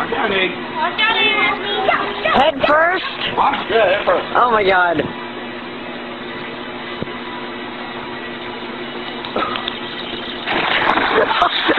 Organic. out, Nick. Head first? What? Yeah, head first. Oh my god.